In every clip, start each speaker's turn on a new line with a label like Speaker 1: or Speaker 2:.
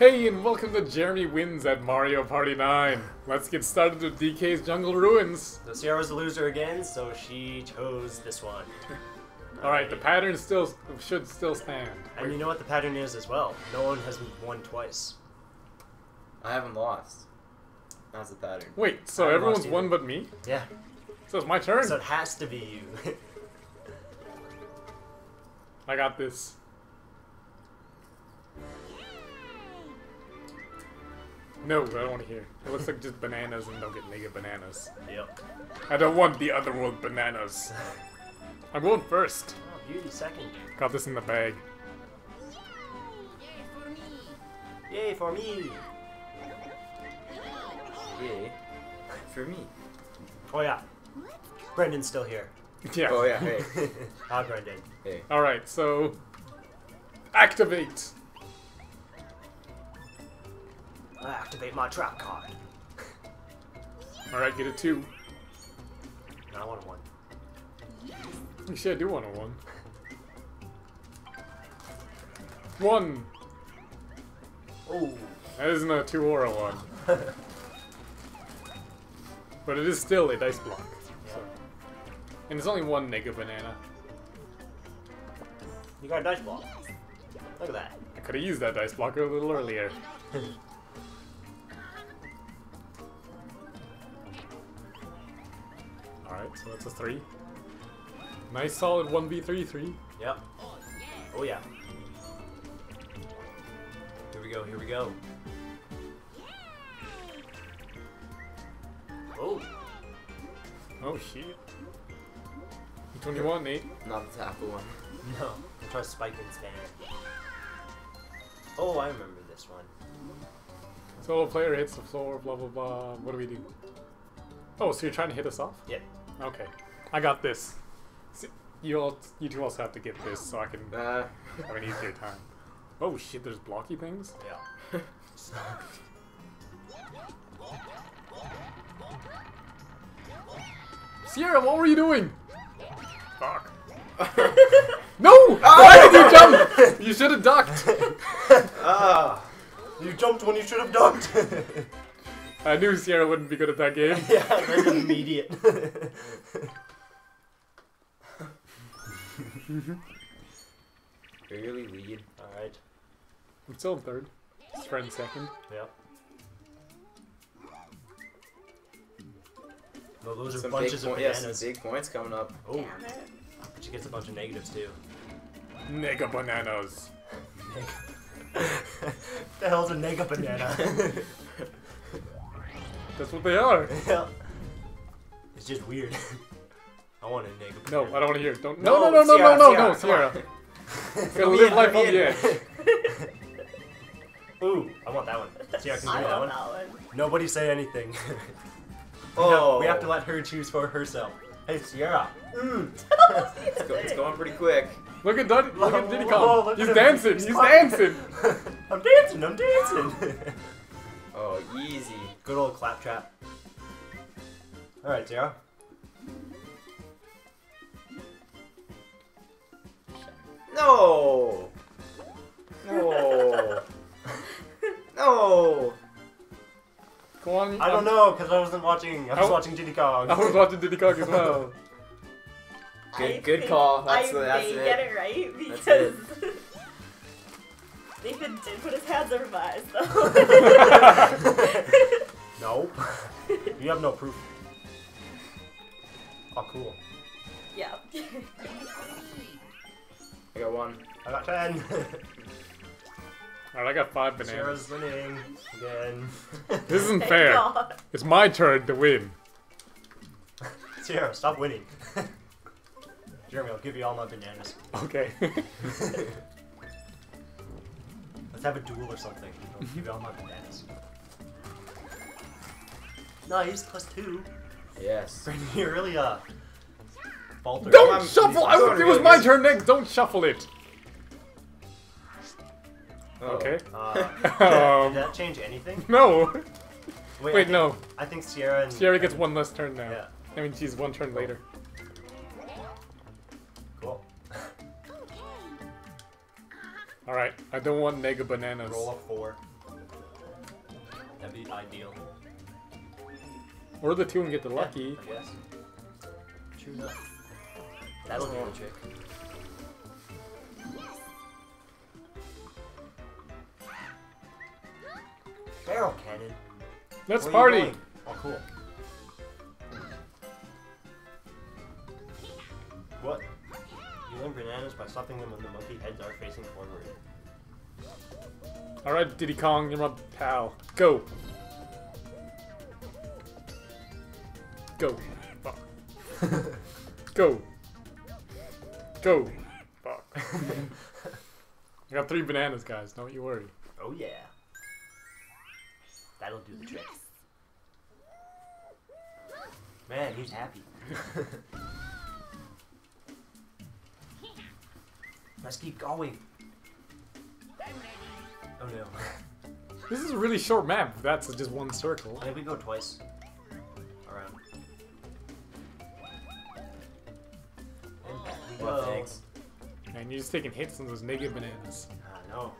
Speaker 1: Hey, and welcome to Jeremy Wins at Mario Party 9. Let's get started with DK's Jungle Ruins.
Speaker 2: So Sierra's the loser again, so she chose this one.
Speaker 1: Alright, the pattern still should still stand.
Speaker 2: And you know what the pattern is as well. No one has won twice.
Speaker 3: I haven't lost. That's the pattern.
Speaker 1: Wait, so everyone's won but me?
Speaker 2: Yeah.
Speaker 1: So it's my turn?
Speaker 2: So it has to be you.
Speaker 1: I got this. No, I don't want to hear. It looks like just bananas and don't get naked bananas.
Speaker 2: yep.
Speaker 1: I don't want the other world bananas. I'm going first.
Speaker 2: Oh, beauty second.
Speaker 1: Got this in the bag.
Speaker 2: Yay for me!
Speaker 3: Yay. For me. Yay for me.
Speaker 2: Oh yeah. Brendan's still here.
Speaker 1: Yeah.
Speaker 3: Oh yeah, hey.
Speaker 2: Hi ah, Brendan.
Speaker 3: hey.
Speaker 1: Alright, so. Activate!
Speaker 2: I activate my trap card.
Speaker 1: Alright, get a two.
Speaker 2: No, I want a one.
Speaker 1: Actually, I do want a one. One!
Speaker 2: Oh.
Speaker 1: That isn't a two or a one. But it is still a dice block. So. And it's only one nega banana.
Speaker 2: You got a dice block. Look at that.
Speaker 1: I could have used that dice block a little earlier. Alright, so that's a three. Nice solid 1v3 3.
Speaker 2: Yep. Oh yeah. Here we go, here we go. Oh,
Speaker 1: Oh shit. Which one do you want, Nate?
Speaker 3: Not the tackle one.
Speaker 2: no. I'll try to spike and spam. Oh, I remember this one.
Speaker 1: So a player hits the floor, blah blah blah. What do we do? Oh, so you're trying to hit us off?
Speaker 2: Yep.
Speaker 1: Okay. I got this. See, You all, you two also have to get this so I can
Speaker 3: Uh,
Speaker 1: have an easier time. Oh shit, there's blocky things?
Speaker 2: Yeah.
Speaker 1: Sierra, what were you doing? Fuck. No! Why did you jump? You should have ducked.
Speaker 3: ah!
Speaker 2: you jumped when you should have ducked.
Speaker 1: I knew Sierra wouldn't be good at that game.
Speaker 2: yeah, that's immediate.
Speaker 3: Really lead.
Speaker 2: Alright.
Speaker 1: I'm still in third. His friend second.
Speaker 2: Yep. No, those
Speaker 3: Some big,
Speaker 2: bunches of
Speaker 3: point, yeah, some big points coming up.
Speaker 2: oh, but she gets a bunch of negatives too.
Speaker 1: Nega bananas.
Speaker 2: the hell's a nega banana?
Speaker 1: That's what they are.
Speaker 2: yeah. It's just weird. I want a nega
Speaker 1: No. I don't want to hear it. Don't. No,
Speaker 3: No,
Speaker 1: no, no, no, no, no, no,
Speaker 3: Sierra,
Speaker 1: Sierra.
Speaker 3: Sierra.
Speaker 1: Gotta live life on the edge.
Speaker 2: Ooh, I want that one. See, I can do
Speaker 4: I
Speaker 2: that one.
Speaker 4: that one.
Speaker 2: Nobody say anything.
Speaker 3: Oh!
Speaker 2: we have to let her choose for herself. Hey, Sierra. Mm.
Speaker 3: It's, go, it's going pretty quick.
Speaker 1: Look at Duddy, look at Diddy
Speaker 2: Whoa,
Speaker 1: Kong.
Speaker 2: look
Speaker 1: He's
Speaker 2: at
Speaker 1: dancing.
Speaker 2: He's
Speaker 1: He's dancing.
Speaker 2: I'm dancing. I'm dancing.
Speaker 3: Oh, easy.
Speaker 2: Good old claptrap. All right, Sierra.
Speaker 3: No! No! no!
Speaker 1: Go on.
Speaker 2: I don't know because I wasn't watching. I was
Speaker 1: Oh.
Speaker 2: watching Diddy Kong.
Speaker 1: I was watching Diddy Kong as well.
Speaker 3: Good-
Speaker 4: I
Speaker 3: good call. That's
Speaker 4: I
Speaker 3: the- that's
Speaker 4: may
Speaker 3: it.
Speaker 4: get it right because Nathan did put his hands over my eyes though.
Speaker 2: no. you have no proof. Oh, cool.
Speaker 4: yeah.
Speaker 3: I got one.
Speaker 2: I got ten.
Speaker 1: Alright, I got five bananas.
Speaker 2: Sierra's winning again.
Speaker 1: This isn't
Speaker 4: Thank
Speaker 1: fair.
Speaker 4: God.
Speaker 1: It's my turn to win.
Speaker 2: Sierra, stop winning. Jeremy, I'll give you all my bananas.
Speaker 1: Okay.
Speaker 2: Let's have a duel or something. I'll give you all my bananas. Nice, plus two.
Speaker 3: Yes.
Speaker 2: Brendan, you really uh faltered.
Speaker 1: don't
Speaker 3: I'm-
Speaker 1: shuffle. I, it was my turn next. Don't shuffle it.
Speaker 3: Oh.
Speaker 1: Okay.
Speaker 2: Uh,
Speaker 1: Um,
Speaker 2: did that change anything?
Speaker 1: no.
Speaker 2: Wait, I think-
Speaker 1: no.
Speaker 2: I think Sierra and
Speaker 1: Sierra gets one less turn now.
Speaker 2: Yeah.
Speaker 1: I mean, she's one turn later. Alright, I don't want nega bananas.
Speaker 2: Roll a four. That'd be ideal.
Speaker 1: Or the two and get the
Speaker 2: Yeah,
Speaker 1: lucky.
Speaker 2: I guess. True enough. That'll do the trick. Barrel cannon.
Speaker 1: Let's
Speaker 2: Where
Speaker 1: party!
Speaker 2: Oh, cool. Bananas by stuffing them when the monkey heads are facing forward.
Speaker 1: Alright, Diddy Kong, you're my pal. Go! Go. Fuck. Go. Go. Fuck. I got three bananas, guys. Don't you worry.
Speaker 2: Oh yeah. That'll do the trick. Man, he's happy. Let's keep going. Oh no.
Speaker 1: This is a really short map. if That's just one circle.
Speaker 2: I think we go twice. Around. And we
Speaker 3: Well,
Speaker 2: go.
Speaker 3: thanks.
Speaker 1: And you're just taking hits on those negative bananas.
Speaker 2: I know.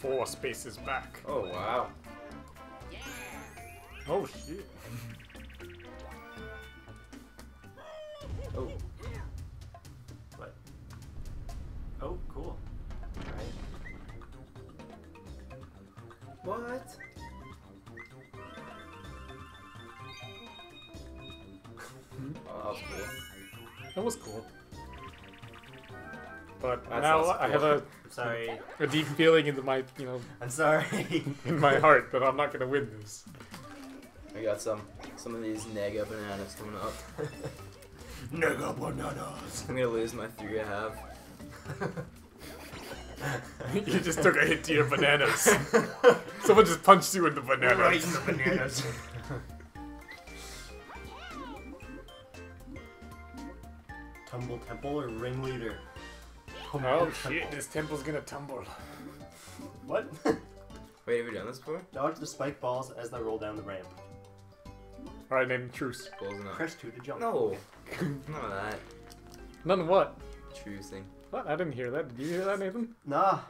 Speaker 1: Four spaces back.
Speaker 3: Oh wow.
Speaker 1: Oh shit.
Speaker 2: What? Oh,
Speaker 3: that was cool.
Speaker 1: That was cool. But
Speaker 3: That
Speaker 1: now
Speaker 3: sounds
Speaker 1: I have a,
Speaker 2: I'm sorry.
Speaker 1: a deep feeling in my, you know,
Speaker 2: I'm sorry.
Speaker 1: in my heart that I'm not gonna win this.
Speaker 3: I got some some of these nega bananas coming up.
Speaker 2: Nega bananas.
Speaker 3: I'm gonna lose my three I have.
Speaker 1: you just took a hit to your bananas. Someone just punched you in the bananas.
Speaker 2: Right in the bananas. Tumble Temple or Ringleader?
Speaker 1: Oh shit, this temple's gonna tumble.
Speaker 2: What?
Speaker 3: Wait, have we done this before?
Speaker 2: Dodge the spike balls as they roll down the ramp.
Speaker 1: Alright, name truce.
Speaker 3: Closing up.
Speaker 2: Press 2 to jump.
Speaker 3: No. None of that.
Speaker 1: None of what?
Speaker 3: True thing.
Speaker 1: What? I didn't hear that. Did you hear that, Nathan?
Speaker 2: Nah.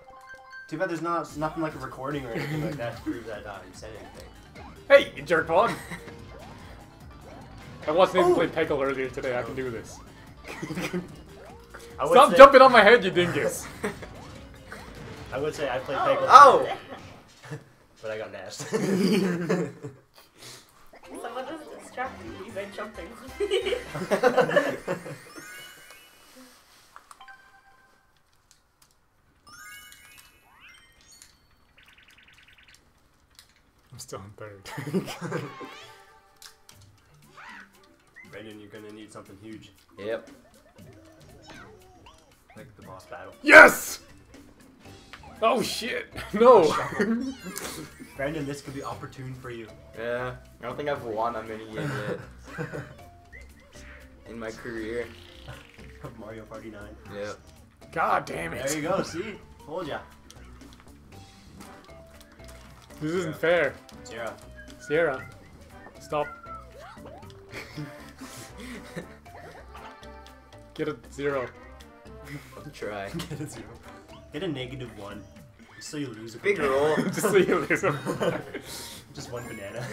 Speaker 2: Too bad there's not nothing like a recording or anything like that to prove that uh, you said anything.
Speaker 1: Hey, you jerkball! I watched Nathan
Speaker 2: Oh.
Speaker 1: play Peggle earlier today. I can do this.
Speaker 2: I would
Speaker 1: Stop
Speaker 2: say,
Speaker 1: jumping on my head, you dingus!
Speaker 2: I would say I played
Speaker 4: Oh.
Speaker 2: Peggle,
Speaker 3: Oh!
Speaker 2: but I got nashed.
Speaker 4: Someone just distracted me by jumping.
Speaker 1: still in third.
Speaker 2: Brendan, you're gonna need something huge,
Speaker 3: Yep.
Speaker 2: like the boss battle.
Speaker 1: yes! Oh shit! No!
Speaker 2: Brendan, this could be opportune for you.
Speaker 3: Yeah. I don't think I've won a mini game yet in my career.
Speaker 2: Of Mario Party 9.
Speaker 3: Yep.
Speaker 1: God damn it!
Speaker 2: There you go, see? Told ya.
Speaker 1: This isn't fair.
Speaker 2: Zero.
Speaker 1: Sierra, stop. Get a zero.
Speaker 3: Try.
Speaker 2: Get a zero. Get a negative one. So you lose a
Speaker 3: Big
Speaker 2: banana.
Speaker 3: roll.
Speaker 1: Just so you lose them.
Speaker 2: Just one banana.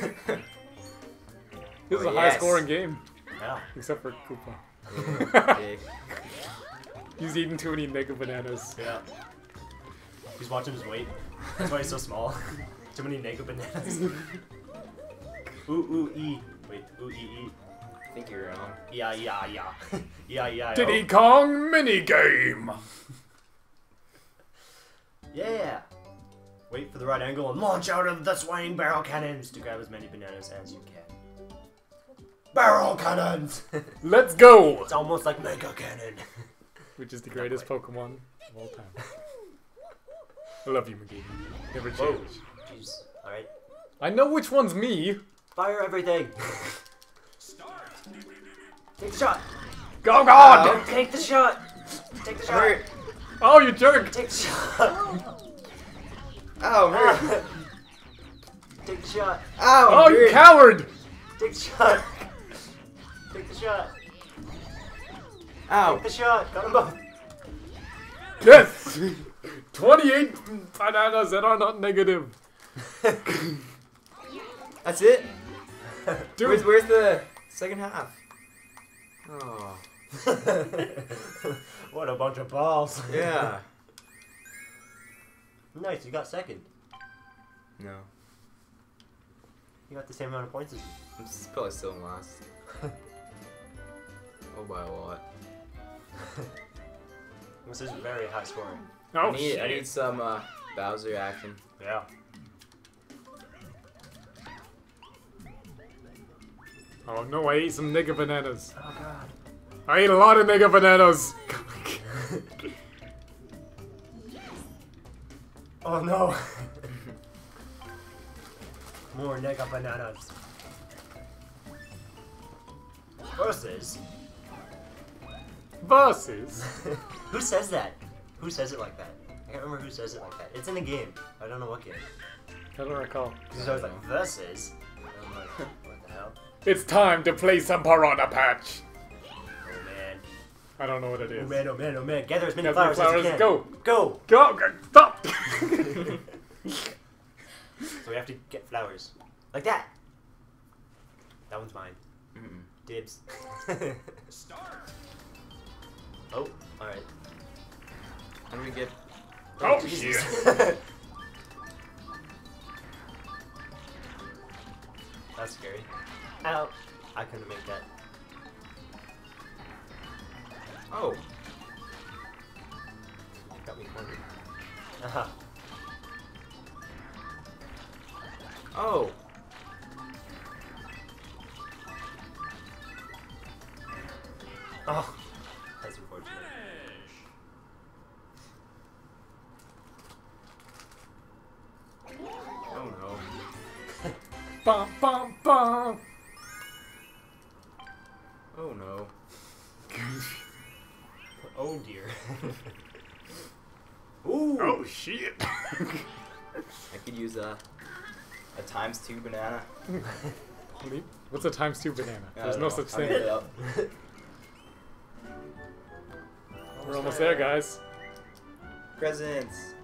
Speaker 1: This is
Speaker 3: Oh,
Speaker 1: a high scoring game,
Speaker 2: yeah.
Speaker 1: except for Koopa.
Speaker 3: Oh, okay.
Speaker 1: He's eating too many nega bananas.
Speaker 2: Yeah. He's watching his weight. That's why he's so small. Too many nega bananas. ooh, ooh, e. Wait, ooh, e, e.
Speaker 3: I think you're wrong.
Speaker 2: Yeah, yeah, yeah. yeah, yeah.
Speaker 1: Diddy oh. Kong minigame!
Speaker 2: Yeah. Wait for the right angle and launch out of the swaying barrel cannons to grab as many bananas as you can. Barrel cannons!
Speaker 1: Let's go!
Speaker 2: it's almost like mega cannon.
Speaker 1: Which is the greatest Pokemon of all time. I love you, McGee. Never
Speaker 2: Whoa.
Speaker 1: Change.
Speaker 2: Jeez. Alright.
Speaker 1: I know which one's me.
Speaker 2: Fire everything! Take the shot!
Speaker 1: Go God!
Speaker 2: Oh, take the shot! Take the shot!
Speaker 3: Hurt.
Speaker 1: Oh, you jerk!
Speaker 2: Take the shot!
Speaker 3: Oh, Ow, I'm hurt. Ah.
Speaker 2: Take the shot!
Speaker 3: Ow, I'm
Speaker 1: Oh, you
Speaker 3: hurt.
Speaker 1: coward!
Speaker 2: Take the shot! Take the shot!
Speaker 3: Ow.
Speaker 2: Take the shot! Got them both!
Speaker 1: Yes! 28 bananas that are not negative.
Speaker 3: That's it?
Speaker 1: Dude,
Speaker 3: Where's, where's the second half? Oh.
Speaker 2: what a bunch of balls.
Speaker 3: Yeah.
Speaker 2: nice, you got second.
Speaker 3: No.
Speaker 2: You got the same amount of points as me.
Speaker 3: I'm probably still in last. oh, by a lot.
Speaker 2: This is very high scoring.
Speaker 1: oh
Speaker 3: I, need, I need some uh, Bowser action.
Speaker 2: Yeah.
Speaker 1: Oh no, I ate some nega bananas.
Speaker 2: Oh god.
Speaker 1: I ate a lot of nega bananas.
Speaker 2: Oh no. More nega bananas. Versus.
Speaker 1: Versus.
Speaker 2: who says that? Who says it like that? I can't remember who says it like that. It's in the game. I don't know what game.
Speaker 1: I don't recall.
Speaker 2: Because it's always like versus.
Speaker 1: It's time to play some Piranha Patch.
Speaker 2: Oh man.
Speaker 1: I don't know what it is.
Speaker 2: Oh man, oh man, oh man. Gather as many
Speaker 1: Gather
Speaker 2: flowers,
Speaker 1: flowers,
Speaker 2: as you can.
Speaker 1: go.
Speaker 2: Go!
Speaker 1: Go, go, stop.
Speaker 2: So we have to get flowers. Like that. That one's mine.
Speaker 3: Mm-mm.
Speaker 2: Dibs. oh, alright.
Speaker 3: How do we get?
Speaker 1: Oh, oh
Speaker 2: Jesus.
Speaker 1: shit.
Speaker 2: That's scary. Ow. I couldn't make that.
Speaker 3: Oh.
Speaker 2: Got me cornered. Aha.
Speaker 3: Oh.
Speaker 2: Oh. That's unfortunate.
Speaker 3: Oh no.
Speaker 1: Bum, bum, bum.
Speaker 3: Oh no.
Speaker 2: Oh dear. Ooh.
Speaker 1: Oh shit.
Speaker 3: I could use a a times two banana.
Speaker 1: What's a times two banana? There's no
Speaker 3: know.
Speaker 1: such thing. We're almost there, guys.
Speaker 3: Presents.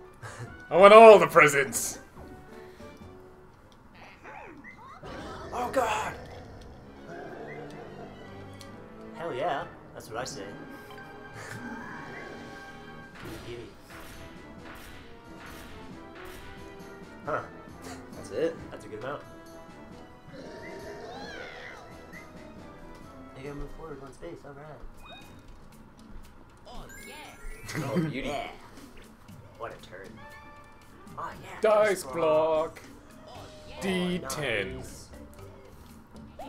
Speaker 1: I want all the presents.
Speaker 2: Oh god. Hell yeah. That's what I say. Giddy. Huh.
Speaker 3: That's it.
Speaker 2: That's a good amount. I gotta move forward one space, alright.
Speaker 3: Oh, yeah! oh beauty.
Speaker 2: Yeah. What a turn. Oh yeah.
Speaker 1: Dice
Speaker 2: block.
Speaker 1: block.
Speaker 2: Oh,
Speaker 1: D10.
Speaker 2: nice.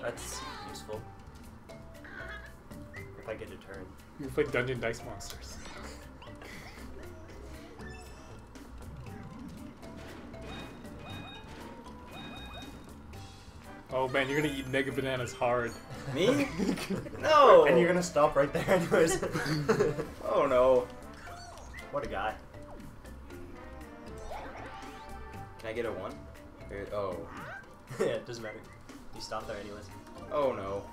Speaker 2: That's useful. If I get a turn.
Speaker 1: You play Dungeon Dice Monsters. Oh man, you're gonna eat nega bananas hard.
Speaker 3: Me? No.
Speaker 2: And you're gonna stop right there anyways.
Speaker 3: Oh no.
Speaker 2: what a guy.
Speaker 3: Can I get a one? Or- oh.
Speaker 2: yeah, it doesn't matter. You stop there anyways.
Speaker 3: Oh no.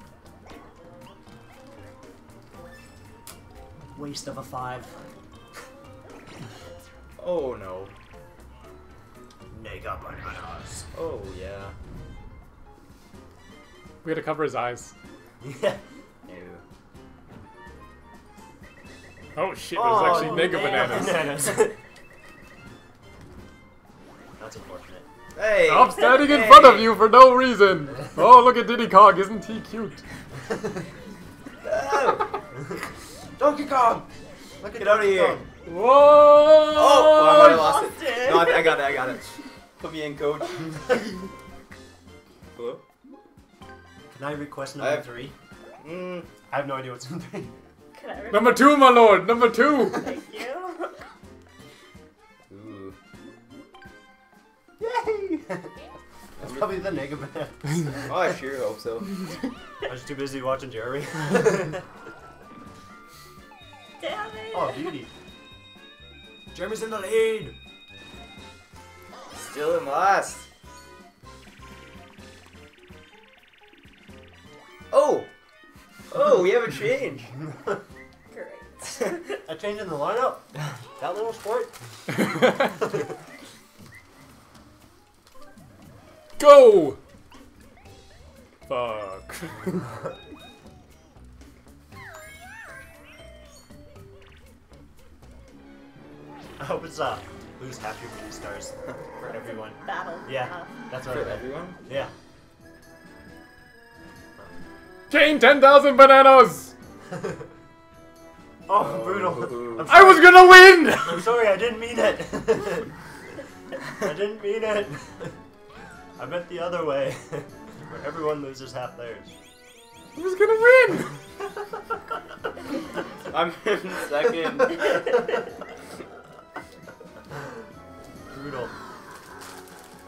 Speaker 2: Waste of a five.
Speaker 3: Oh no.
Speaker 2: Nega bananas.
Speaker 3: Oh yeah.
Speaker 1: We had to cover his eyes.
Speaker 2: Yeah.
Speaker 3: No.
Speaker 1: Oh shit, there's actually nega bananas.
Speaker 2: bananas. That's unfortunate.
Speaker 3: Hey.
Speaker 1: I'm standing in front of you for no reason. Oh, look at Diddy Kong, isn't he cute?
Speaker 3: Oh.
Speaker 2: Donkey Kong! Look at
Speaker 3: Get out of here.
Speaker 2: Kong.
Speaker 1: Whoa!
Speaker 3: Oh, I might have lost
Speaker 2: lost
Speaker 3: it.
Speaker 2: it.
Speaker 3: No, I, I got it. I got it. Put me in, coach. Hello.
Speaker 2: Can I request
Speaker 3: I
Speaker 2: number
Speaker 3: have-
Speaker 2: three?
Speaker 3: Mm.
Speaker 2: I have no idea what's number three.
Speaker 4: Can
Speaker 1: Number two, my lord, number two.
Speaker 4: Thank you.
Speaker 3: Ooh.
Speaker 2: Yay! That's probably the Nega bananas.
Speaker 3: Oh, I sure hope so.
Speaker 2: I was too busy watching Jeremy.
Speaker 4: Damn it.
Speaker 2: oh, beauty. Jeremy's in the lead.
Speaker 3: Still in last. Oh. Oh, we have a change.
Speaker 4: Great.
Speaker 2: A change in the lineup? That little sport?
Speaker 1: Go! Fuck.
Speaker 2: I hope it's uh, lose half your mini stars for everyone.
Speaker 4: Battle.
Speaker 2: Yeah.
Speaker 4: Uh,
Speaker 2: That's what
Speaker 3: For
Speaker 2: I meant.
Speaker 3: everyone?
Speaker 2: Yeah.
Speaker 1: Gain 10,000 bananas!
Speaker 2: oh, brutal. I'm
Speaker 1: was gonna win!
Speaker 2: I'm sorry, I didn't mean it. I didn't mean it. I meant the other way, where everyone loses half theirs.
Speaker 1: I was gonna win!
Speaker 3: I'm in second.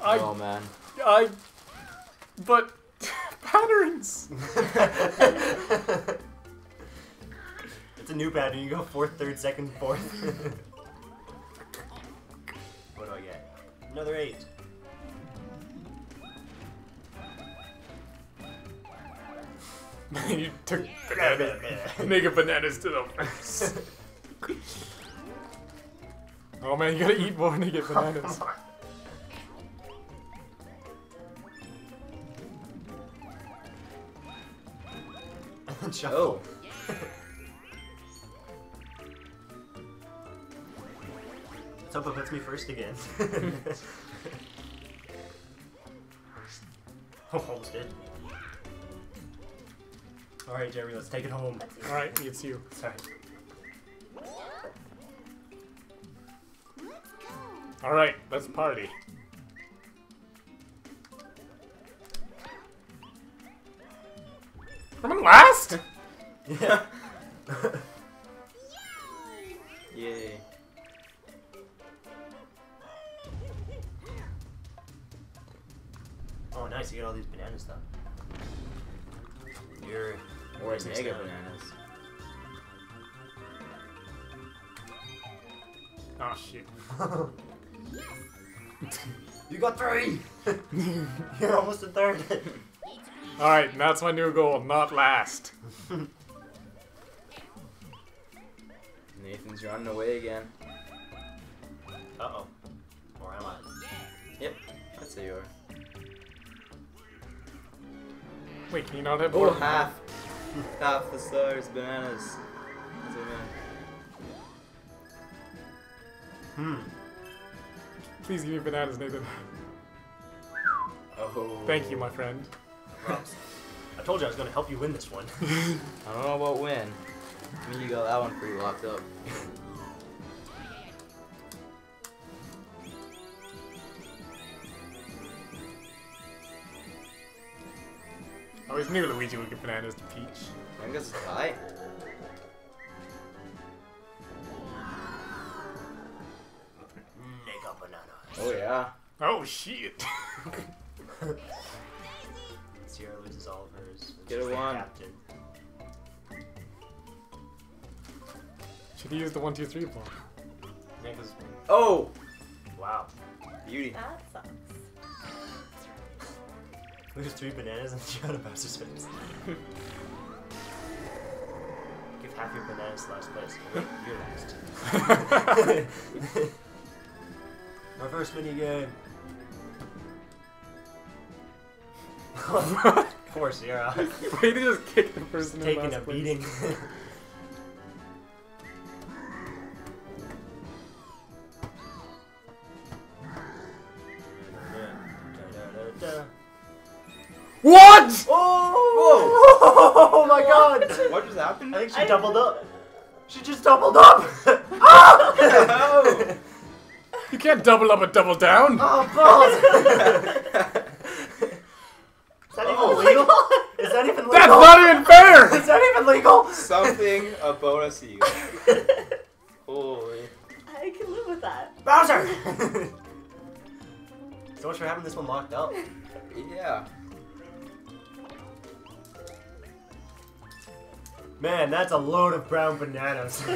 Speaker 1: I,
Speaker 3: oh man.
Speaker 1: I, but, patterns!
Speaker 2: it's a new pattern. You go fourth, third, second, fourth. what do I get? Another eight.
Speaker 1: you took banana, naked bananas to the face. Oh man, you gotta eat more naked bananas.
Speaker 2: And then shuffle.
Speaker 3: Oh.
Speaker 2: Let's hope it puts me first again. oh, almost did. Alright, Jeremy, let's take it home.
Speaker 1: Alright, it's you.
Speaker 2: Sorry.
Speaker 1: Alright, let's party.
Speaker 2: Yeah.
Speaker 3: Yay.
Speaker 2: oh, nice. You get all these banana stuff. You're
Speaker 3: Or
Speaker 2: Raising
Speaker 3: mega
Speaker 2: stone.
Speaker 3: bananas.
Speaker 1: Oh shit.
Speaker 2: You got three! You're almost a third.
Speaker 1: Alright, that's my new goal, not last.
Speaker 3: Nathan's running away again.
Speaker 2: Uh oh. Or am I?
Speaker 3: Yep. I'd say you are.
Speaker 1: Wait, can you not have
Speaker 3: Oh, half. half the stars, bananas. That's what I meant.
Speaker 2: Hmm.
Speaker 1: Please give me bananas, Nathan.
Speaker 3: Oh.
Speaker 1: Thank you, my friend.
Speaker 2: I told you I was going to help you win this one.
Speaker 3: I don't know about when. I mean, you got that one pretty locked up.
Speaker 1: I always knew Luigi would give bananas to Peach.
Speaker 3: I think that's a tie.
Speaker 2: Nega banana.
Speaker 3: Oh yeah.
Speaker 1: Oh shit!
Speaker 2: Sierra loses all of hers.
Speaker 3: Get
Speaker 2: She's
Speaker 3: a
Speaker 2: the
Speaker 3: one.
Speaker 2: Captain.
Speaker 1: He use the one, two, three block?
Speaker 3: Oh!
Speaker 2: wow.
Speaker 3: Beauty.
Speaker 4: That sucks.
Speaker 2: Lose three bananas and she got a Bowser's face. Give half your bananas to last place. Wait, you're last. Reverse mini game. Poor Sierra.
Speaker 1: Wait, to just kick the person in
Speaker 2: Taking
Speaker 1: last
Speaker 2: a
Speaker 1: place.
Speaker 2: beating. think she
Speaker 4: I-
Speaker 2: doubled up. She just doubled up!
Speaker 3: Oh!
Speaker 1: You can't double up and double down.
Speaker 2: Oh, balls! Is that even
Speaker 4: Oh my
Speaker 2: legal?
Speaker 4: god!
Speaker 2: Is that even legal?
Speaker 1: That's not even fair.
Speaker 2: Is that even legal?
Speaker 3: Something about a seal. Holy.
Speaker 4: I can live with that.
Speaker 2: Bowser! so much for having this one locked up.
Speaker 3: Yeah.
Speaker 2: Man, that's a load of brown bananas.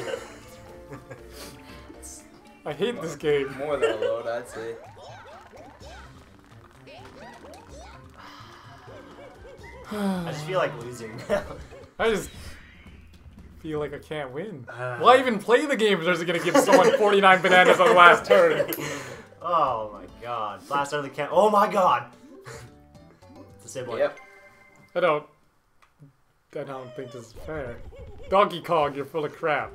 Speaker 1: I hate this game.
Speaker 3: More than a load, I'd say.
Speaker 2: I just feel like losing now.
Speaker 1: I just feel like I can't win.
Speaker 2: Uh.
Speaker 1: Why even play the game if there's gonna give someone 49 bananas on the last turn?
Speaker 2: Oh my god. Blast out of the can. Oh my god! it's the same one.
Speaker 3: Yep.
Speaker 1: I don't. I don't think this is fair. Donkey Kong, you're full of crap.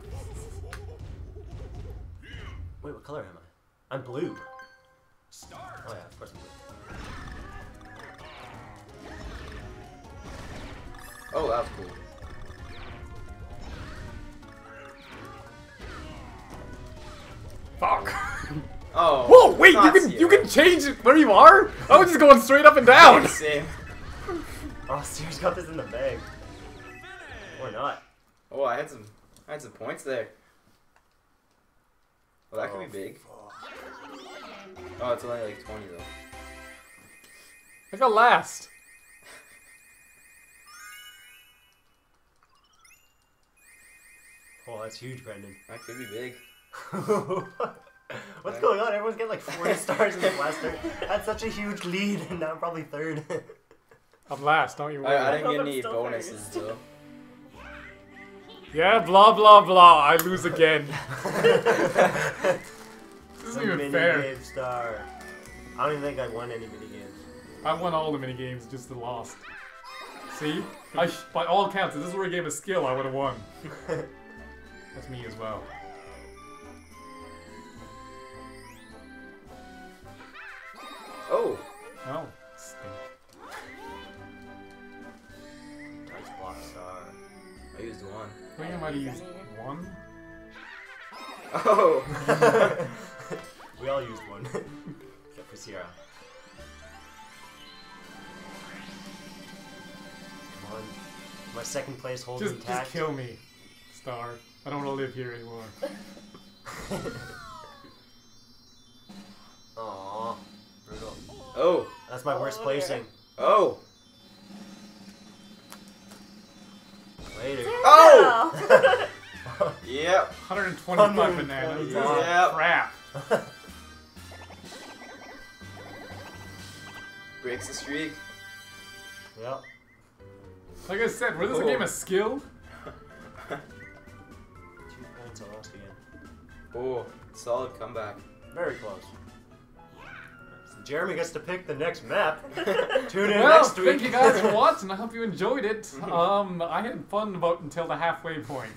Speaker 2: Wait, what color am I? I'm blue. Oh yeah, of course I'm blue.
Speaker 3: Oh, that was cool.
Speaker 1: Fuck.
Speaker 3: Oh.
Speaker 1: Whoa, wait, you
Speaker 3: not
Speaker 1: can you
Speaker 3: Sierra.
Speaker 1: can change where you are? I was just going straight up and down.
Speaker 3: Same.
Speaker 2: Oh, Sears got this in the bag. Or not.
Speaker 3: Oh, I had some, I had some points there. Well, that could
Speaker 2: Oh,
Speaker 3: be big. Oh, it's only like 20 though.
Speaker 1: I got last.
Speaker 2: Oh, that's huge, Brendan.
Speaker 3: That could be big.
Speaker 2: What's going on? Everyone's getting like 40 stars in the Blaster. That's such a huge lead, and now I'm probably third.
Speaker 1: I'm last, don't you worry.
Speaker 3: I, I didn't get any bonuses though.
Speaker 1: Yeah, blah blah blah. I lose again. this isn't even fair.
Speaker 2: game star. I don't even think I won any mini games.
Speaker 1: I won all the mini games, just the lost. See? I sh- by all counts, if this were a game of skill, I would have won. That's me as well.
Speaker 3: Oh,
Speaker 1: Oh,
Speaker 3: I
Speaker 1: think I might have used one.
Speaker 3: Oh.
Speaker 2: we all used one. Except for Sierra. Come on. My second place holds
Speaker 1: Just, just kill me, Star. I don't want to live here anymore.
Speaker 2: Aww. Brutal.
Speaker 3: oh.
Speaker 2: That's my worst
Speaker 4: Oh,
Speaker 2: placing.
Speaker 3: Oh. Yep.
Speaker 1: 125
Speaker 2: 125
Speaker 1: bananas.
Speaker 3: Yeah.
Speaker 1: Crap.
Speaker 3: Breaks the streak.
Speaker 2: yep.
Speaker 1: Like I said, was this a
Speaker 3: Oh.
Speaker 1: game of skill?
Speaker 2: Two points I lost again.
Speaker 3: Oh, solid comeback.
Speaker 2: Very close. So Jeremy gets to pick the next map. Tune in
Speaker 1: Well,
Speaker 2: next week.
Speaker 1: thank you guys for watching. I hope you enjoyed it. Um, I had fun about until the halfway point.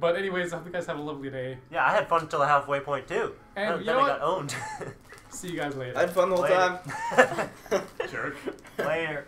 Speaker 1: But anyways, I hope you guys have a lovely day.
Speaker 2: Yeah, I had fun until the halfway point too.
Speaker 1: And
Speaker 2: then
Speaker 1: you know
Speaker 2: I
Speaker 1: what?
Speaker 2: got owned.
Speaker 1: See you guys later.
Speaker 3: I had fun the whole
Speaker 2: Later.
Speaker 3: time.
Speaker 1: Jerk.
Speaker 2: Later.